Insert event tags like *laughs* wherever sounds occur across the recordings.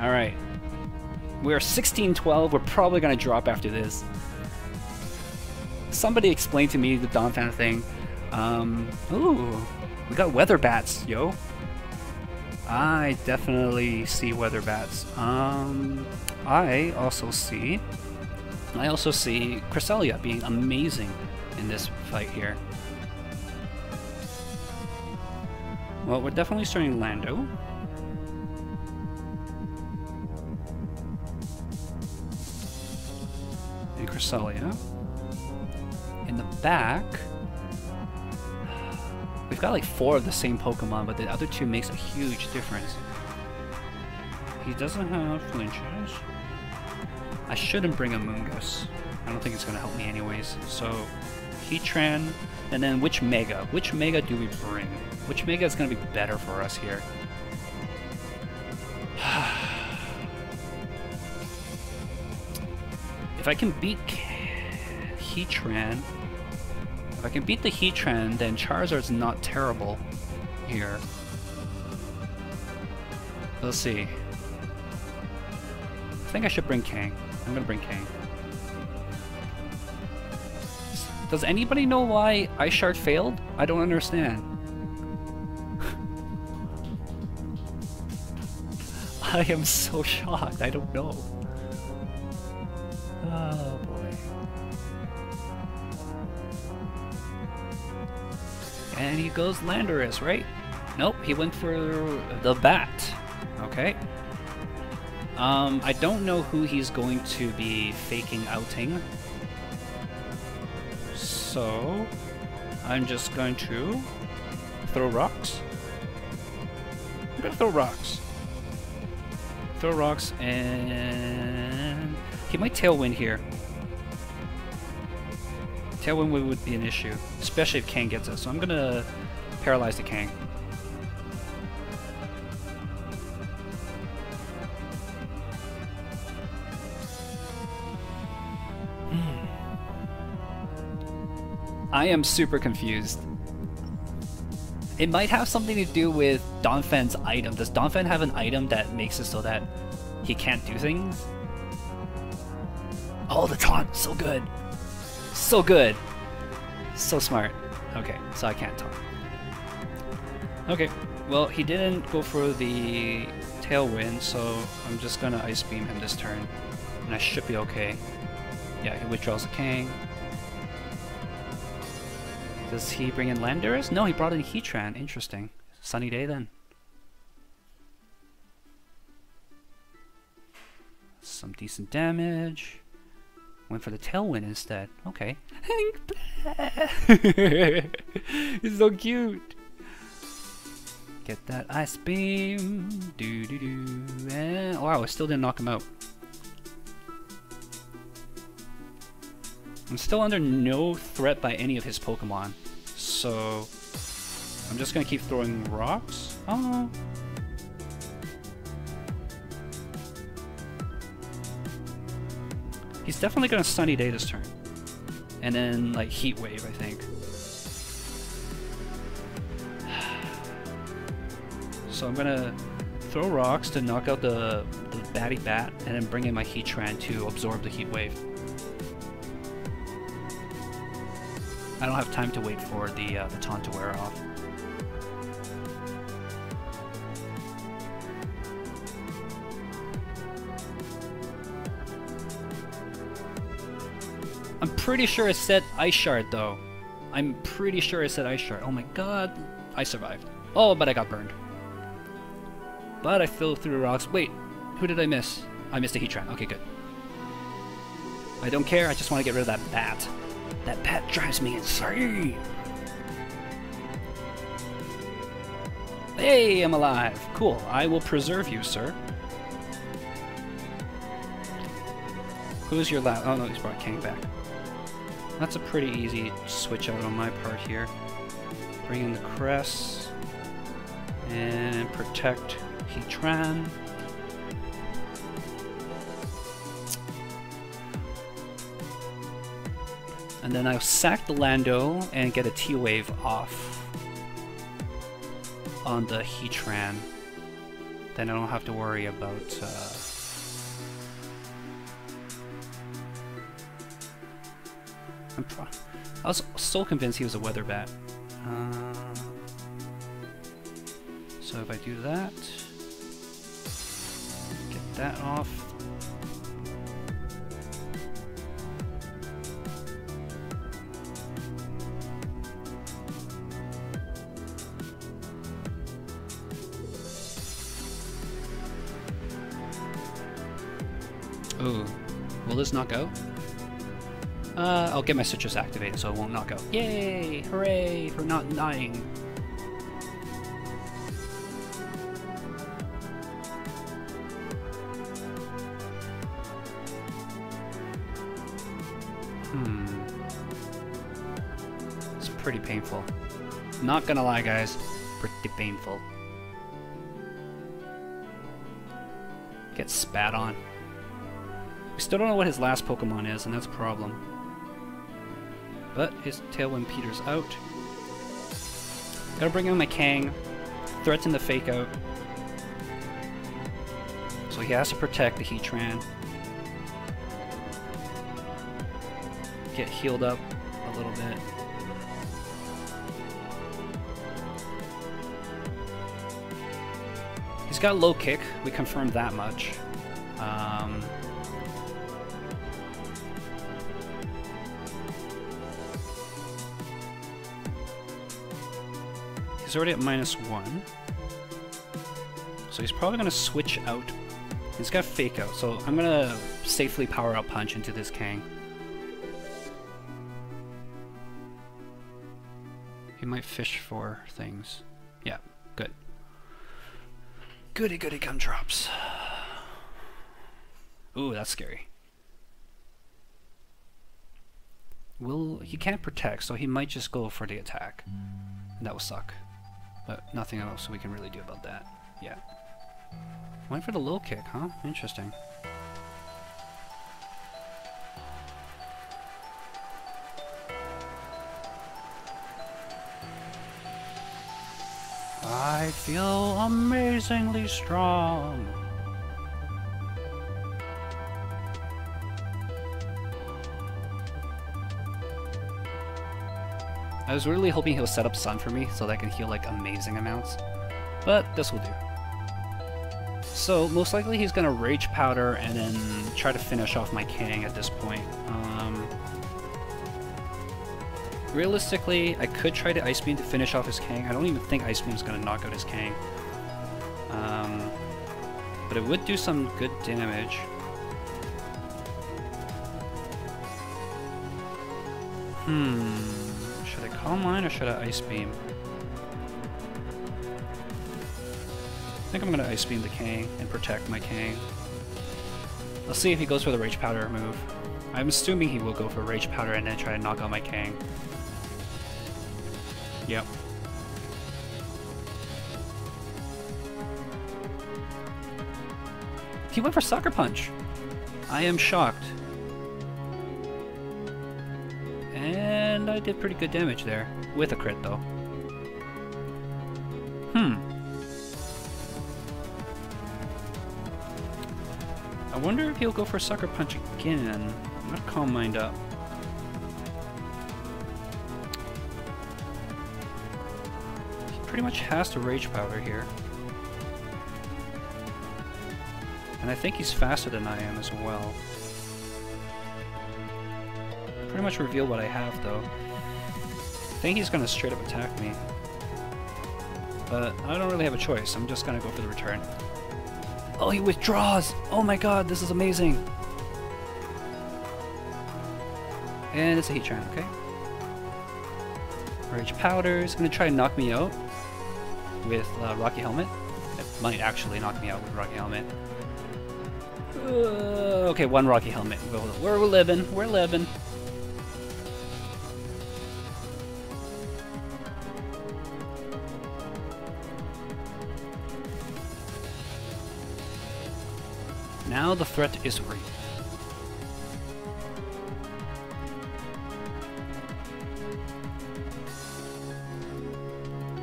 Alright. We're 16-12. We're probably going to drop after this. Somebody explain to me the Donphan thing. Um, ooh, we got weather bats, yo. I definitely see weather bats. Um, I also see, I also see Cresselia being amazing in this fight here. Well, we're definitely starting Lando. Cresselia. In the back, we've got like four of the same Pokemon, but the other two makes a huge difference. He doesn't have flinches. I shouldn't bring Amoonguss. I don't think it's going to help me anyways. So, Heatran, and then which Mega? Which Mega do we bring? Which Mega is going to be better for us here? If I can beat Heatran, if I can beat the Heatran, then Charizard's not terrible here. Let's see. I think I should bring Kang. I'm gonna bring Kang. Does anybody know why Ice Shard failed? I don't understand. *laughs* I am so shocked. I don't know. Oh boy. And he goes Landorus, right? Nope, he went for the bat. Okay. Um, I don't know who he's going to be faking outing. So, I'm just going to throw rocks. I'm gonna throw rocks. Throw rocks and he might tailwind here. Tailwind would be an issue, especially if Kang gets us. So I'm gonna paralyze the Kang. Hmm. I am super confused. It might have something to do with Donphan's item. Does Donphan have an item that makes it so that he can't do things? Oh, the taunt! So good! So good! So smart. Okay, so I can't taunt. Okay, well, he didn't go for the Tailwind, so I'm just gonna Ice Beam him this turn. And I should be okay. Yeah, he withdraws the Kang. Does he bring in Landorus? No, he brought in Heatran. Interesting. Sunny day then. Some decent damage. Went for the Tailwind instead. Okay. *laughs* He's so cute. Get that Ice Beam. Do do do. And wow, I still didn't knock him out. I'm still under no threat by any of his Pokemon. So, I'm just gonna keep throwing rocks. Oh. He's definitely gonna Sunny Day this turn. And then, like, Heat Wave, I think. *sighs* So I'm gonna throw rocks to knock out the, the Batty Bat, and then bring in my Heatran to absorb the Heat Wave. I don't have time to wait for the, uh, the taunt to wear off. Pretty sure it said Ice Shard though. I'm pretty sure it said Ice Shard. Oh my god, I survived. Oh, but I got burned. But I flew through rocks. Wait, who did I miss? I missed a Heatran. Okay, good. I don't care, I just want to get rid of that bat. That bat drives me insane! Hey, I'm alive! Cool, I will preserve you, sir. Who's your last? Oh no, he's brought Kang back. That's a pretty easy switch out on my part here. Bring in the Cress and protect Heatran. And then I'll sack the Lando and get a T-Wave off on the Heatran then I don't have to worry about... Uh, I'm I was so convinced he was a weather bat. Uh, so if I do that, get that off. Ooh, will this knock out? Uh, I'll get my Sitrus activated so it won't knock out. Yay! Hooray for not dying! Hmm. It's pretty painful. Not gonna lie, guys. Pretty painful. Get spat on. We still don't know what his last Pokemon is, and that's a problem. But his Tailwind peters out. Gotta bring in my Kang, threaten the Fake Out. So he has to protect the Heatran. Get healed up a little bit. He's got low kick, we confirmed that much. Um, He's already at minus one. So he's probably going to switch out. He's got Fake Out, so I'm going to safely Power-Up Punch into this Kang. He might fish for things. Yeah, good. Goody goody gumdrops. Ooh, that's scary. Will he can't protect, so he might just go for the attack. And that will suck. But nothing else we can really do about that. Yeah. Went for the low kick, huh? Interesting. I feel amazingly strong. I was really hoping he'll set up Sun for me so that I can heal like amazing amounts. But this will do. So most likely he's gonna Rage Powder and then try to finish off my Kang at this point. Um, realistically, I could try to Ice Beam to finish off his Kang. I don't even think Ice Beam is gonna knock out his Kang. Um, but it would do some good damage. Hmm. Calm Mind or should I Ice Beam? I think I'm gonna Ice Beam the Kang and protect my Kang. Let's see if he goes for the Rage Powder move. I'm assuming he will go for Rage Powder and then try to knock out my Kang. Yep. He went for Sucker Punch! I am shocked. I did pretty good damage there. With a crit, though. Hmm. I wonder if he'll go for Sucker Punch again. I'm gonna calm mind up. He pretty much has to Rage Powder here. And I think he's faster than I am as well pretty much reveal what I have, though. I think he's gonna straight up attack me. But I don't really have a choice. I'm just gonna go for the return. Oh, he withdraws! Oh my god, this is amazing! And it's a heat Heatran, okay. Rage Powder is gonna try and knock me out with uh, Rocky Helmet. It might actually knock me out with Rocky Helmet. Uh, okay, one Rocky Helmet. We're living. We're living. Now the threat is real.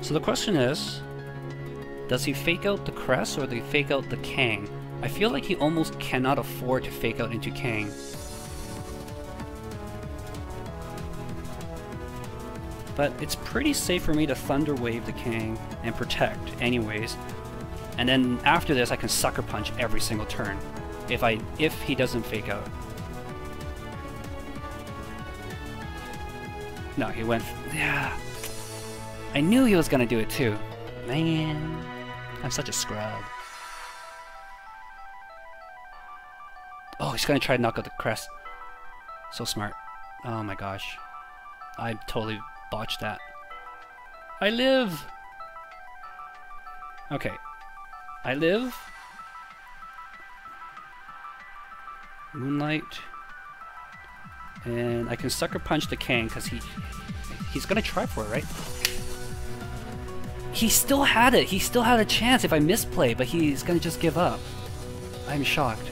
So the question is, Does he fake out the Cress or does he fake out the Kang? I feel like he almost cannot afford to fake out into Kang. But it's pretty safe for me to Thunder Wave the Kang and Protect anyways. And then after this I can Sucker Punch every single turn. If I if he doesn't fake out. No, he went... Yeah. I knew he was gonna do it too. Man. I'm such a scrub. Oh, he's gonna try to knock out the Cress. So smart. Oh my gosh. I totally botched that. I live! Okay. I live. Moonlight. And I can Sucker Punch the Kang because he he's gonna try for it, right? He still had it. He still had a chance if I misplay, but he's gonna just give up. I'm shocked.